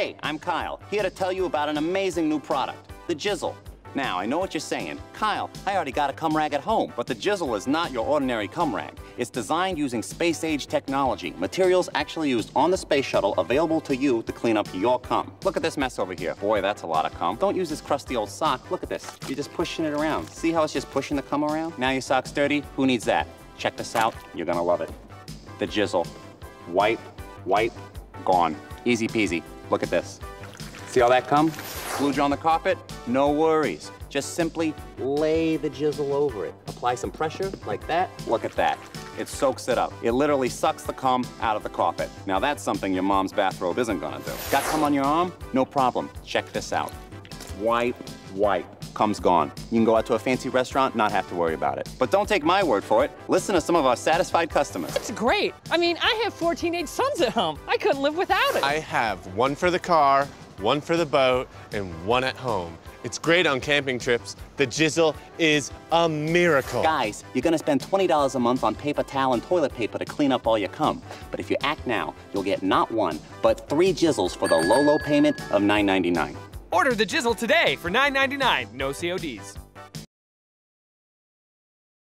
Hey, I'm Kyle, here to tell you about an amazing new product, the Jizzle. Now, I know what you're saying. Kyle, I already got a cum rag at home, but the Jizzle is not your ordinary cum rag. It's designed using space-age technology, materials actually used on the space shuttle available to you to clean up your cum. Look at this mess over here. Boy, that's a lot of cum. Don't use this crusty old sock. Look at this. You're just pushing it around. See how it's just pushing the cum around? Now your sock's dirty. Who needs that? Check this out. You're gonna love it. The Jizzle. Wipe, wipe, gone. Easy peasy. Look at this. See all that cum? Splooge on the carpet? No worries. Just simply lay the jizzle over it. Apply some pressure like that. Look at that. It soaks it up. It literally sucks the cum out of the carpet. Now that's something your mom's bathrobe isn't gonna do. Got cum on your arm? No problem. Check this out. Wipe, wipe. Cum's gone. You can go out to a fancy restaurant, not have to worry about it. But don't take my word for it. Listen to some of our satisfied customers. It's great. I mean, I have four teenage sons at home. I couldn't live without it. I have one for the car, one for the boat, and one at home. It's great on camping trips. The Jizzle is a miracle. Guys, you're gonna spend $20 a month on paper towel and toilet paper to clean up all your cum. But if you act now, you'll get not one, but three jizzles for the low, low payment of $9.99. Order the Jizzle today for $9.99, no CODs.